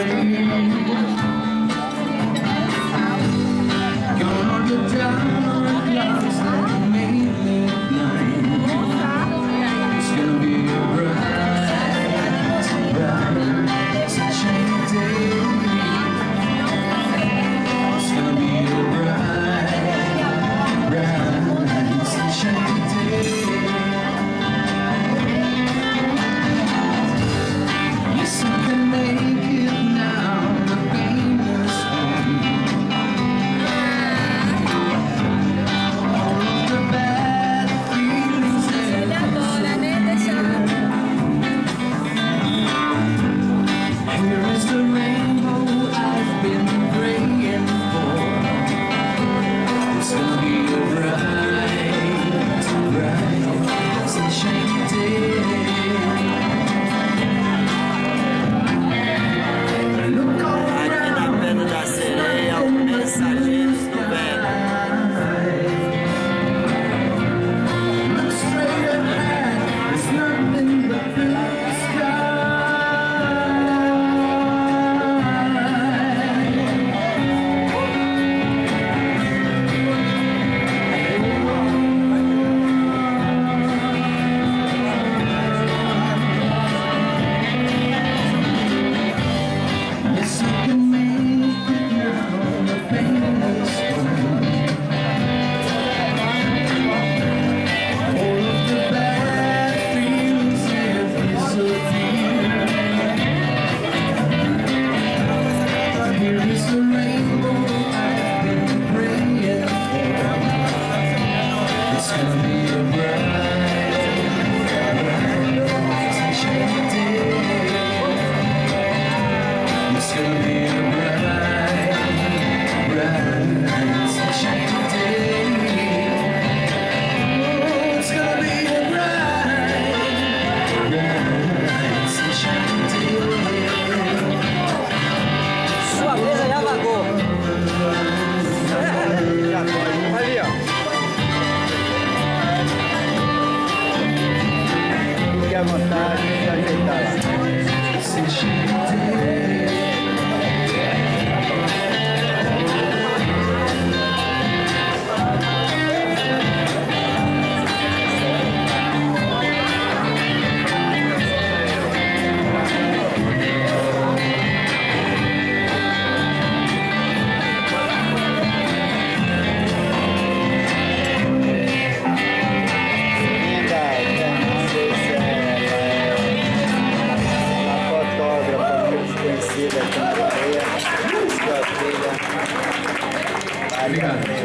away. enemy. night. Obrigado.